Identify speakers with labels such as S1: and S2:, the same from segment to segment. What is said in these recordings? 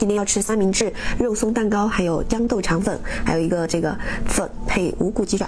S1: 今天要吃三明治、肉松蛋糕，还有豇豆肠粉，还有一个这个粉配无骨鸡爪。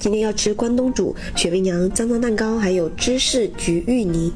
S1: 今天要吃关东煮、雪媚娘、脏脏蛋糕，还有芝士焗芋泥。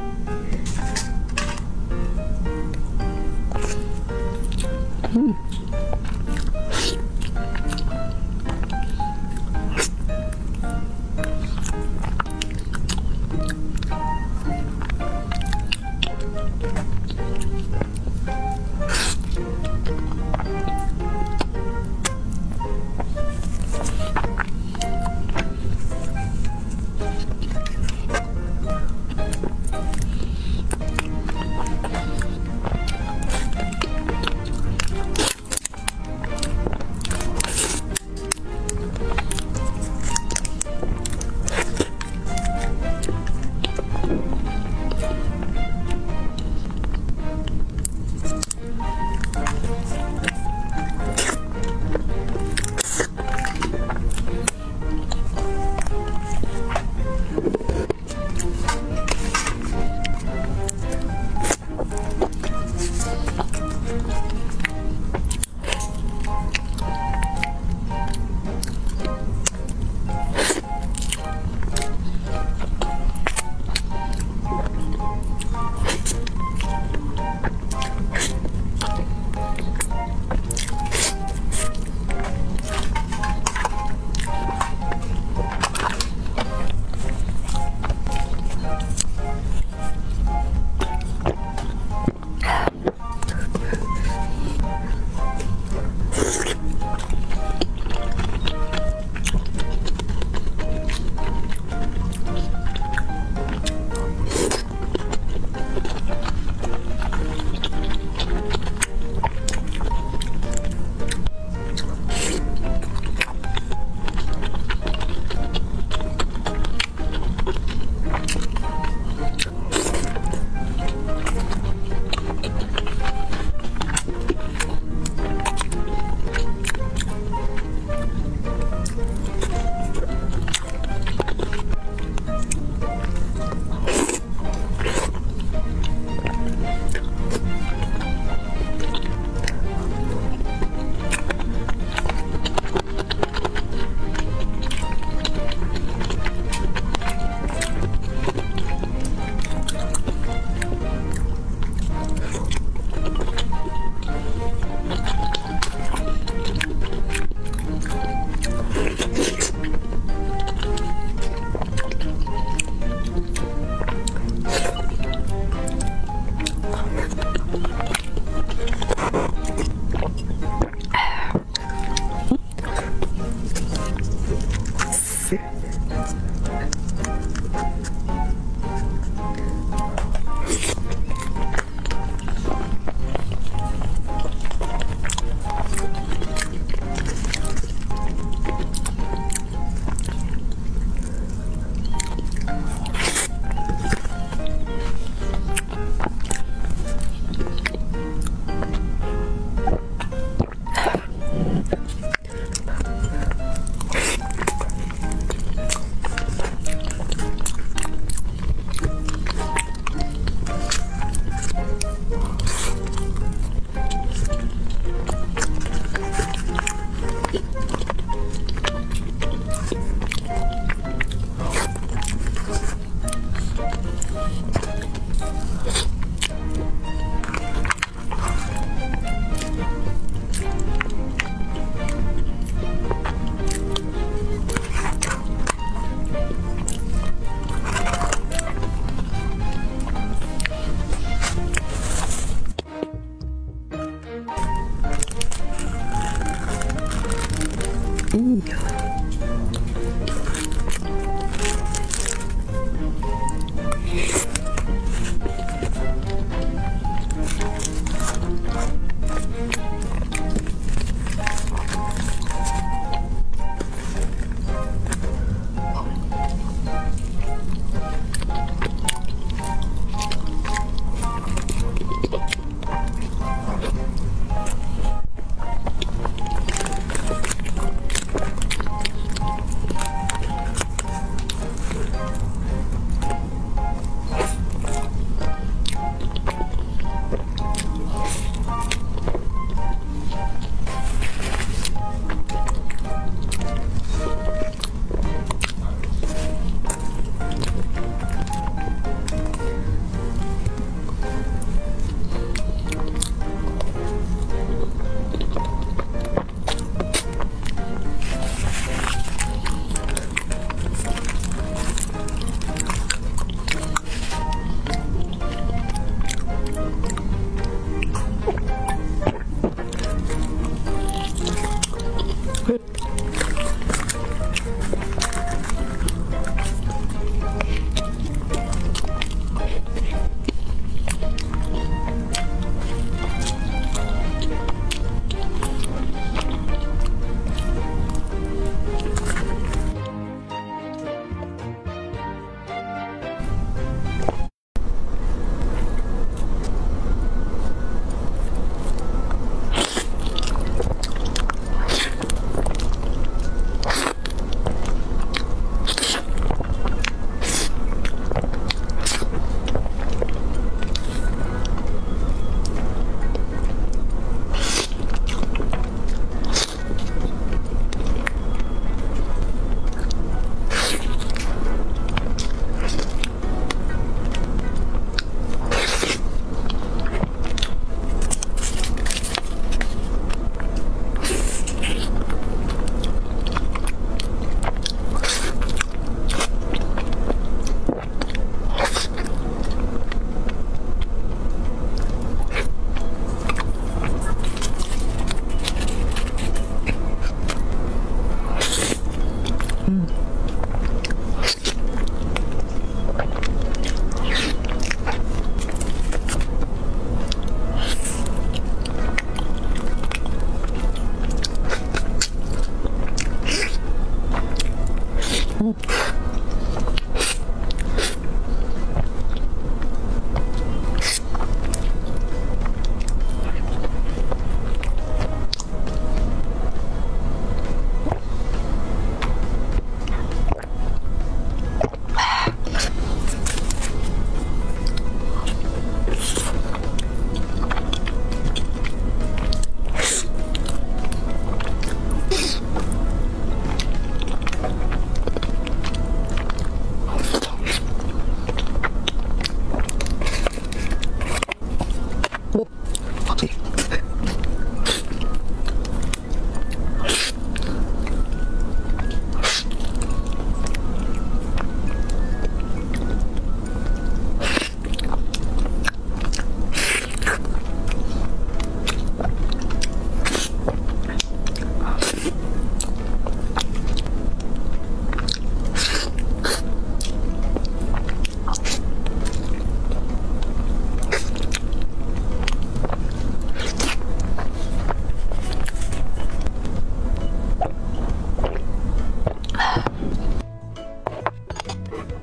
S1: Ooh.